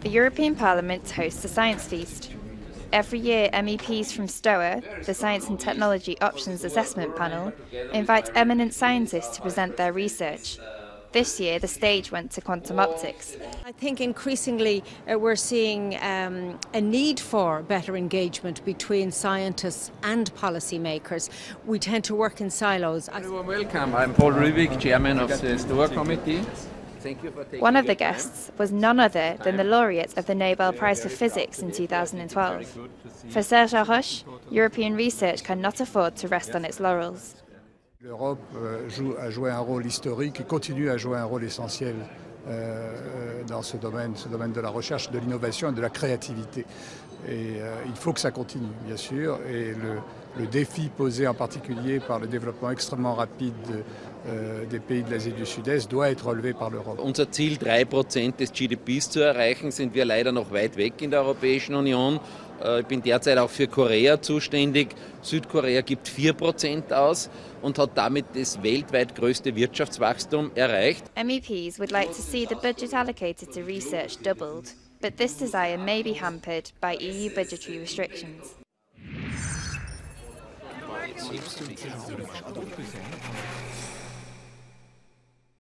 The European Parliament hosts a science feast. Every year, MEPs from STOA, the Science and Technology Options Assessment Panel, invite eminent scientists to present their research. This year, the stage went to quantum optics. I think increasingly uh, we're seeing um, a need for better engagement between scientists and policymakers. We tend to work in silos. Welcome. I'm Paul Rübig, chairman of the STOA committee. One of the guests was none other than the laureate of the Nobel Prize for Physics in 2012. For Serge Haroche, European research cannot afford to rest on its laurels. L'Europe joue, a joué un rôle historique et continue à jouer un rôle essentiel euh, dans ce domaine, ce domaine de la recherche, de l'innovation et de la créativité. Et euh, il faut que ça continue, bien sûr. Et le, le, défi posé en particulier par le développement extrêmement rapide äh, des pays de l'Asie du Sud-Est doit être relevé par l'Europe. Unser Ziel, 3% des GDPs zu erreichen, sind wir leider noch weit weg in der Europäischen Union. Äh, ich bin derzeit auch für Korea zuständig. Südkorea gibt 4% aus und hat damit das weltweit größte Wirtschaftswachstum erreicht. MEPs would like to see the budget allocated to research doubled, but this desire may be hampered by EU budgetary restrictions.